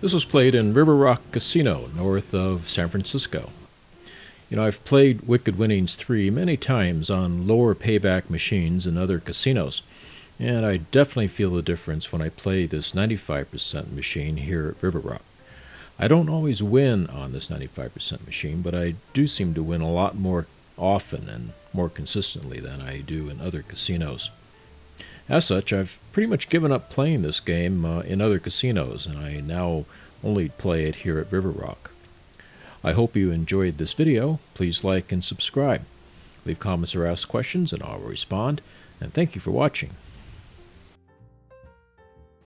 This was played in River Rock Casino, north of San Francisco. You know, I've played Wicked Winnings 3 many times on lower payback machines and other casinos, and I definitely feel the difference when I play this 95% machine here at River Rock. I don't always win on this 95% machine, but I do seem to win a lot more often and more consistently than I do in other casinos. As such, I've pretty much given up playing this game uh, in other casinos, and I now only play it here at River Rock. I hope you enjoyed this video. Please like and subscribe. Leave comments or ask questions, and I'll respond. And thank you for watching.